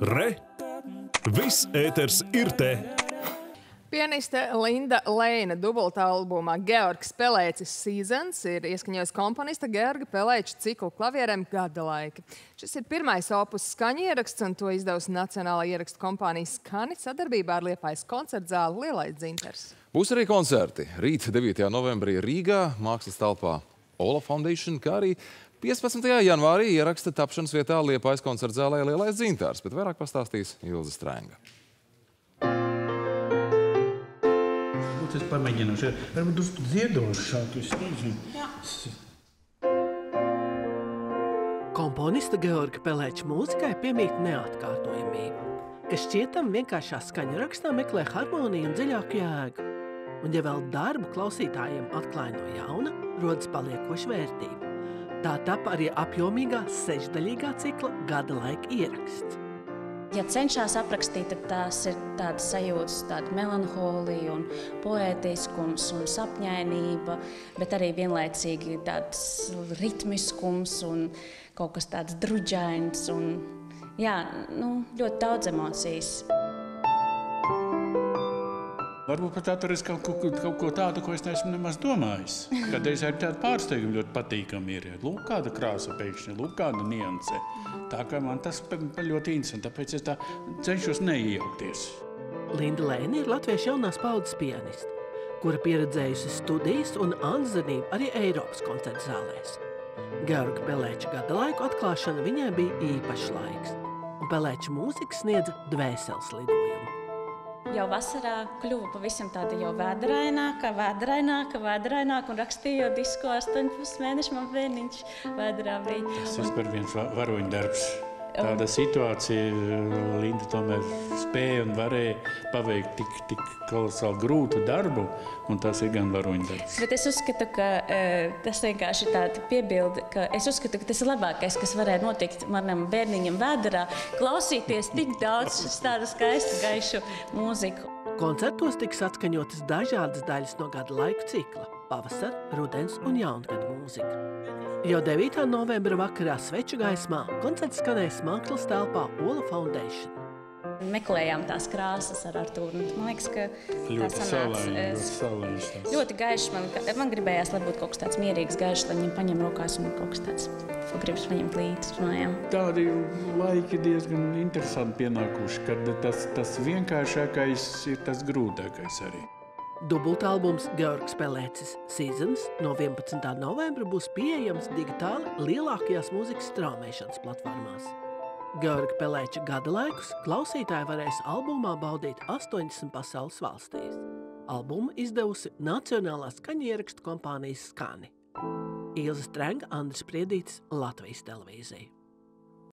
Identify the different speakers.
Speaker 1: Re! Viss ēters ir te!
Speaker 2: Pianiste Linda Lēna dubultā albumā Georgs Pelēcis Seasons ir ieskaņojusi komponista Georga Pelēča ciklu klavierēm gada laika. Šis ir pirmais opus skaņu ieraksts, un to izdevusi Nacionālā ierakstu kompānija Skani sadarbībā ar Liepājas koncertzāli Lielais dzinters.
Speaker 3: Būs arī koncerti. Rīt 9. novembrī Rīgā, Mākslas telpā Ola Foundation, kā arī 15. janvārī ieraksta tapšanas vietā Liepājas koncertzālē Lielais dzintars, bet vairāk pastāstīs Ilza Strēnga.
Speaker 4: Varbūt es pamēģinu šeit. Varbūt drusku dziedošāk, es nezinu.
Speaker 5: Komponista Georga Pelēča mūzikai piemīt neatkārtojamība, kas šķietam vienkāršā skaņa rakstā meklē harmoniju un dziļāku jēgu. Un ja vēl darbu klausītājiem atklāja no jauna, rodas paliekoša vērtība. Tā tapa arī apjomīgā sešdaļīgā cikla gada laika ieraksts.
Speaker 6: Ja cenšas aprakstīt, tad tās ir tādas sajūtas, tāda melanholija, un poētiskums un sapņainība, bet arī vienlaicīgi tāds ritmiskums un kaut kas tāds druģains. Un, jā, nu, ļoti daudz emocijas.
Speaker 4: Varbūt pat atrast kaut, ko- kaut ko tādu, ko es neesmu nemaz domājis. Kādreiz arī tāda pārsteiguma ļoti patīkama ir. Lūk, kāda krāsa pēkšņi, lūk, kāda nianse. Tā kā man tas ļoti interesanti, tāpēc es tā cenšos neiejaukties.
Speaker 5: Linda Lēna ir latviešu jaunās paudzes pianiste, kura pieredzējusi studijas un atzinību arī Eiropas koncertu zālēs. Georga Pelēča gada laiku atklāšana viņai bija īpašs laiks, un Pelēča mūzika sniedza dvēseles lidojumu.
Speaker 6: Jau vasarā kļuva pavisam tāda jau vēdraināka, vēdraināka, vēdraināka un rakstīju disko 18 mēnešu man bērniņš vēdrā bija.
Speaker 4: Tas vispār viens va- varoņdarbs. Tāda situācija Linda tomēr spēja un varēja paveikt tik, tik kolosāli grūtu darbu, un tas ir gan varoņdarbs.
Speaker 6: Bet es uzskatu, ka uh, tas vienkārši ir tāds piebilde, ka es uzskatu, ka tas ir labākais, kas varēja notikt manam bērniņam vēdā, klausīties tik daudz tādu skaistu, gaišu mūziku.
Speaker 5: Koncertos tiks atskaņotas dažādas daļas no gada laika cikla - pavasara, rudens un jaungada mūzika. Jau 9. novembra vakarā sveču gaismā koncerts skanēs Mākslas telpā Ola Foundation.
Speaker 6: Meklējām tās krāsas ar Artūru. Man liekas, ka tā
Speaker 4: Ļoti
Speaker 6: sanāca,
Speaker 4: saulaini,
Speaker 6: eh,
Speaker 4: ļoti saulaini tas.
Speaker 6: Ļoti gaišs. Man, man gribējās, lai būtu kaut kas tāds mierīgs, gaišs, lai viņam paņem rokās un kaut kas tāds, ko gribas paņemt līdzi. runājām.
Speaker 4: Tādi laiki diezgan interesanti pienākuši, kad tas, tas vienkāršākais ir tas grūtākais arī.
Speaker 5: Dubultā albums Georgs Pelēcis Seasons no 11. novembra būs pieejams digitāli lielākajās mūzikas straumēšanas platformās. Georga Pelēča gada laikus klausītāji varēs albumā baudīt 80 pasaules valstīs. Albumu izdevusi Nacionālā skaņierakstu kompānijas Skani. Ilza Strenga, Andris Priedītis, Latvijas televīzija.